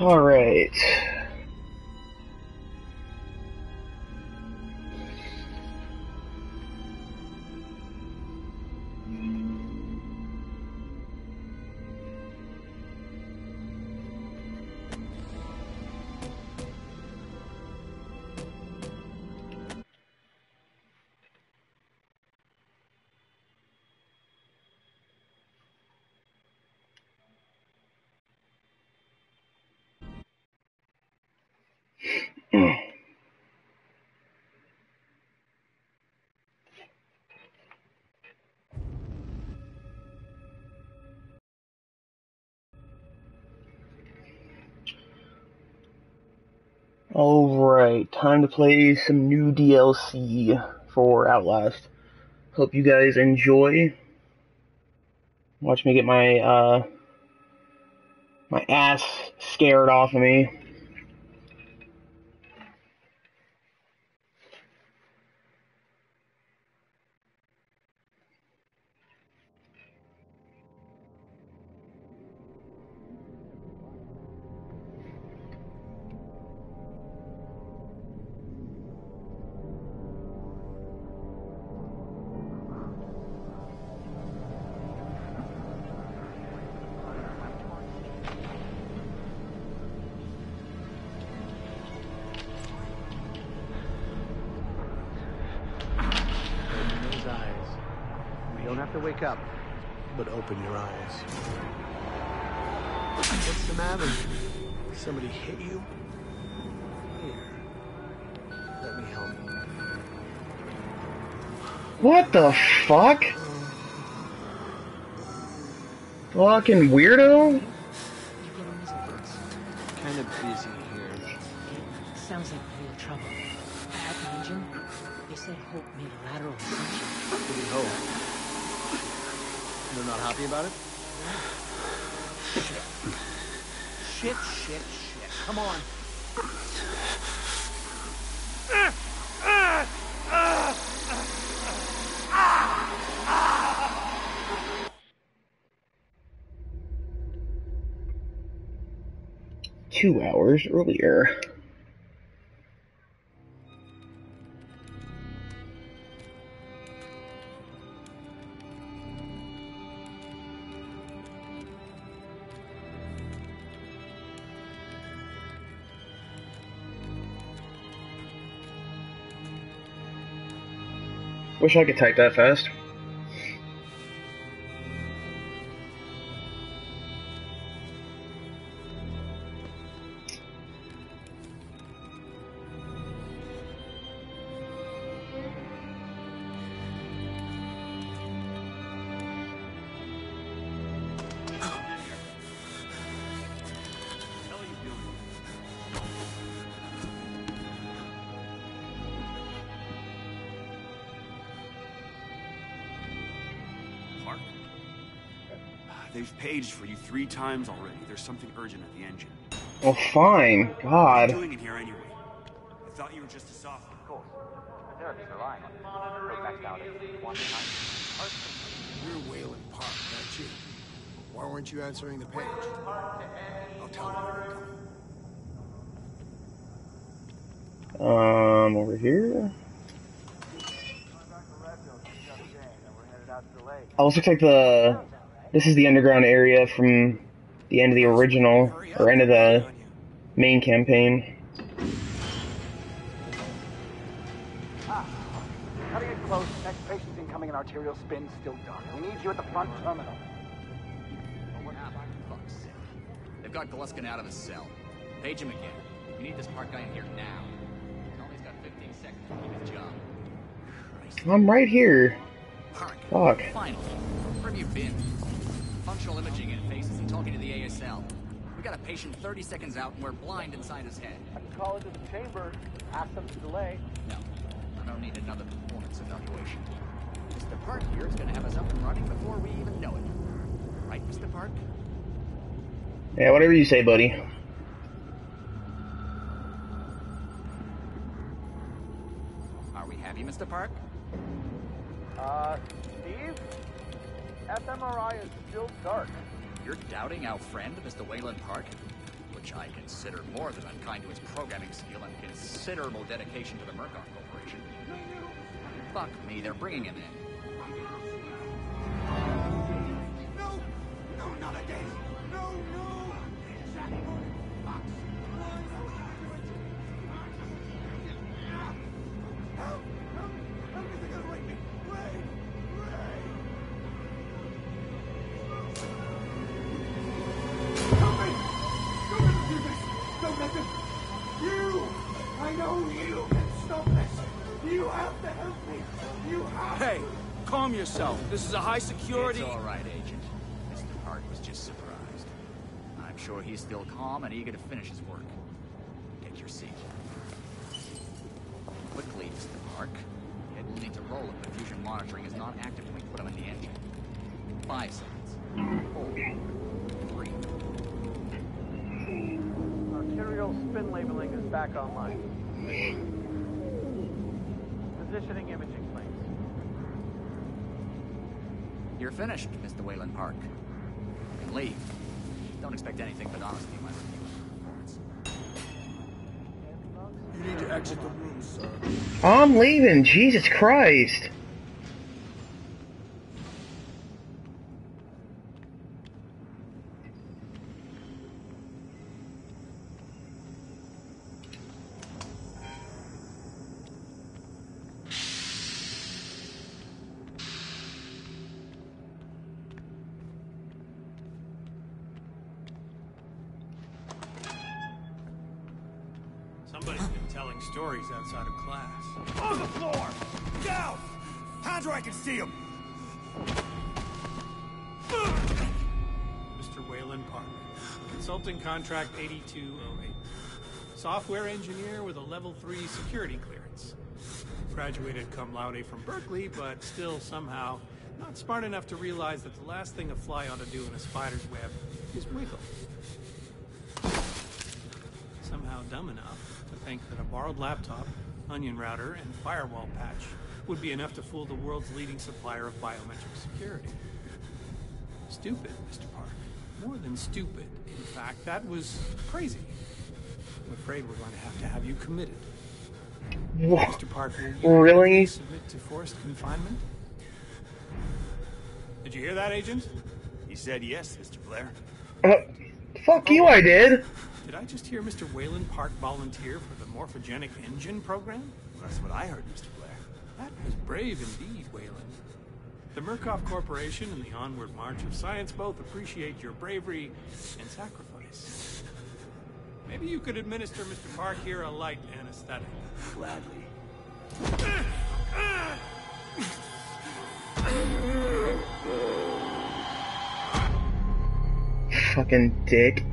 Alright. Alright, time to play some new DLC for Outlast. Hope you guys enjoy. Watch me get my, uh, my ass scared off of me. Wake up, but open your eyes. What's the matter? Somebody hit you? Here. Let me help. What the fuck? Fucking weirdo? Kind of busy here. Sounds like real trouble. At the engine, they said Hope made a lateral ascension. What do you hope? They're not happy about it? Shit, shit, shit. shit. Come on. Two hours earlier. Wish I could type that fast. They've paged for you three times already. There's something urgent at the engine. Oh, fine. God. What are God. you doing in here anyway? I thought you were just a sophomore. Of course. The therapies are lying on you. Go back down at one time. You're Waylon Park, aren't you? Why weren't you answering the page? I'll tell you're. Um, over here. Oh, this looks like the. This is the underground area from the end of the original, or end of the main campaign. Cutting it close. Next patient's incoming and arterial spin still dark. We need you at the front terminal. Fuck's sake. They've got Gluskin out of his cell. Page him again. We need this park guy in here now. Tell him he's got 15 seconds to keep his job. Christ. I'm right here. Park. Fuck. Finally. Where have you been? Functional imaging in faces and talking to the ASL. We got a patient 30 seconds out and we're blind inside his head. I can call into the chamber, ask them to delay. No. I don't need another performance evaluation. Mr. Park here is gonna have us up and running before we even know it. Right, Mr. Park? Yeah, whatever you say, buddy. Are we happy, Mr. Park? Uh, Steve? fMRI is still dark. You're doubting our friend, Mr. Waylon Park? Which I consider more than unkind to his programming skill and considerable dedication to the Murkoff Corporation. Fuck me, they're bringing him in. No! No, not again! No, no! You! I know you can stop this! You have to help me! You have Hey, calm yourself. This is a high security. It's all right, Agent. Mr. Park was just surprised. I'm sure he's still calm and eager to finish his work. Take your seat. Quickly, Mr. Park. The head will need to roll him, but fusion monitoring is not active when we put him in the engine. Five seconds. Four. Three. Arterial spin labeling is back online. Positioning imaging plates. You're finished, Mr. Waylon Park. You can leave. Don't expect anything but honesty my review of your performance. You need to exit the room, sir. I'm leaving. Jesus Christ. Somebody's telling stories outside of class. On the floor! Down! I can see him! Mr. Waylon Park, consulting contract 8208. Software engineer with a level 3 security clearance. Graduated cum laude from Berkeley, but still somehow not smart enough to realize that the last thing a fly ought to do in a spider's web is wiggle. Somehow dumb enough to think that a borrowed laptop, onion router, and firewall patch would be enough to fool the world's leading supplier of biometric security. Stupid, Mr. Park. More than stupid. In fact, that was crazy. I'm afraid we're going to have to have you committed. Wha- Mr. Park, will you Really? submit to forced confinement? Did you hear that, Agent? He said yes, Mr. Blair. Uh, fuck you, I did. Did I just hear Mr. Waylon Park volunteer for the morphogenic engine program? That's what I heard, Mr. Blair. That was brave indeed, Waylon. The Murkoff Corporation and the Onward March of Science both appreciate your bravery and sacrifice. Maybe you could administer Mr. Park here a light anesthetic. Gladly. Fucking dick.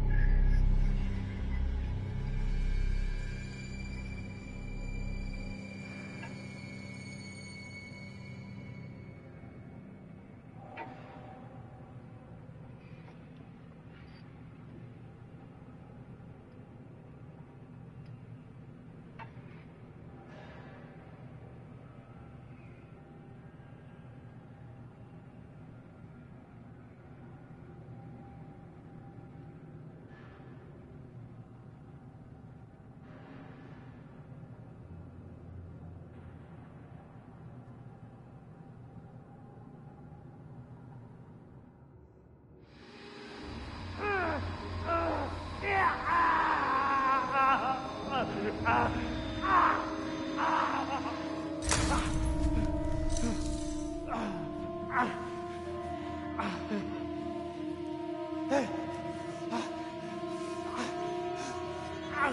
啊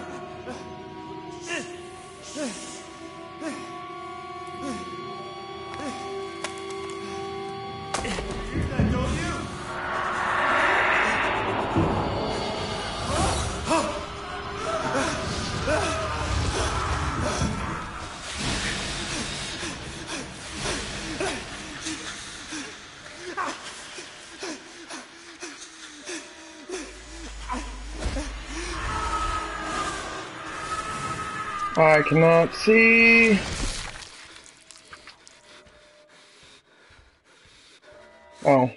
呃 I cannot see. Oh.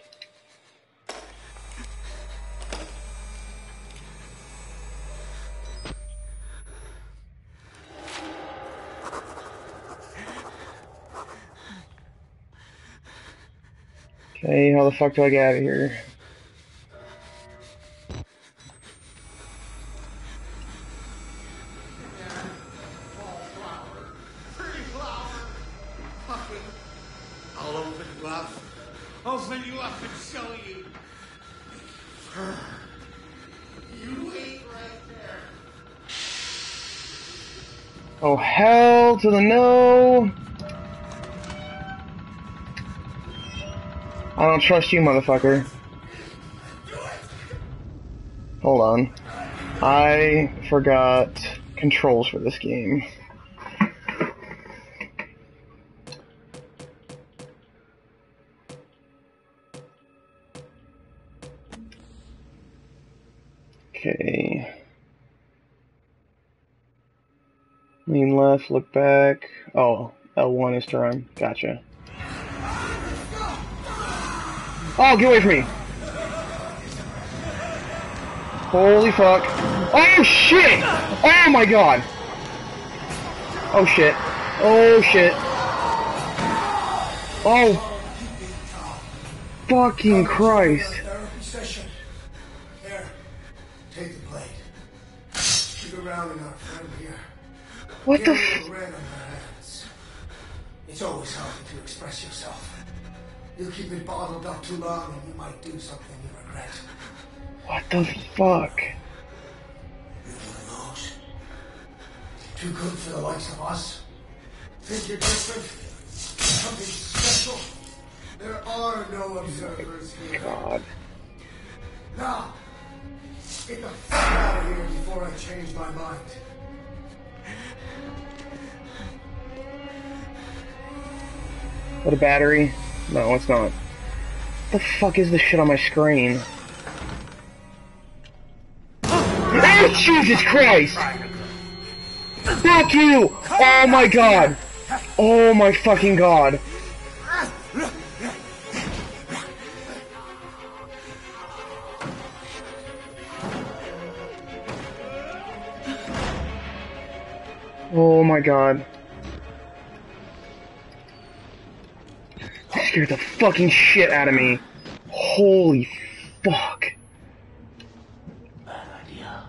Okay, how the fuck do I get out of here? Oh, hell to the no! I don't trust you, motherfucker. Hold on. I forgot controls for this game. Okay. Lean left, look back. Oh, L1 is to run. Gotcha. Oh, get away from me! Holy fuck. Oh shit! Oh my god! Oh shit. Oh shit. Oh. Fucking Christ. Take the. Keep it round enough. What the f- little red on your hands. It's always healthy to express yourself. You keep it bottled up too long and you might do something you regret. What the fuck? You're one of. Too good for the likes of us. Think you're different? Something special? There are no observers here. God. Now, get the fuck out of here before I change my mind. What a battery? No, it's not. What the fuck is this shit on my screen? Oh, Jesus Christ! Fuck you! Oh my god! Oh my fucking god! Oh my god. Scared the fucking shit out of me. Holy fuck. Bad idea.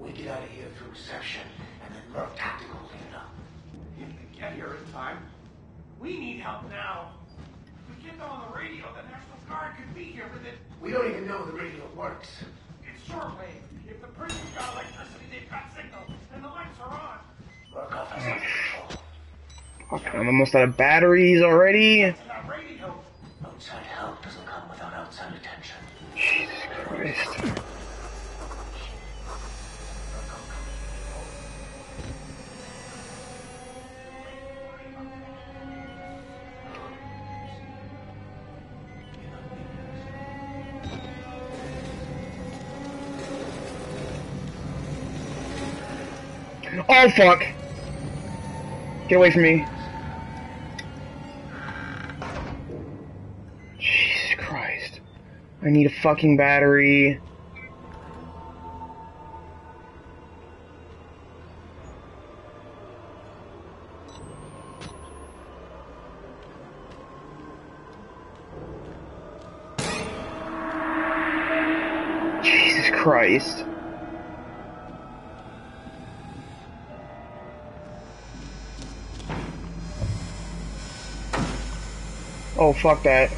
We get out of here through reception and then lurk tactical cleanup. If we get here in time, we need help now. If we get on the radio, the National Guard could be here within. We don't even know the radio works. It's shortwave. If the prison's got electricity, they've got signal, and the lights are on. Work off. Fuck, I'm almost out of batteries already. Oh fuck! Get away from me. Jesus Christ. I need a fucking battery. Jesus Christ. Oh, fuck that.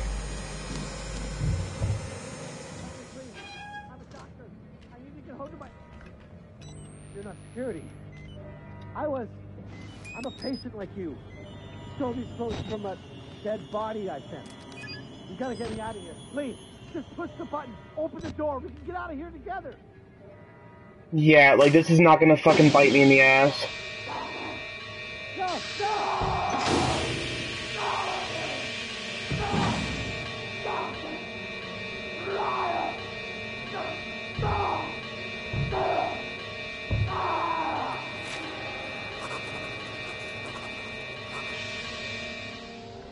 I'm a doctor. I need to get hold of my. You're not security. I was. I'm a patient like you. Stole these clothes from a dead body I sent. You gotta get me out of here. Please, just push the button. Open the door. We can get out of here together. Yeah, like this is not gonna fucking bite me in the ass. No, no! Fire!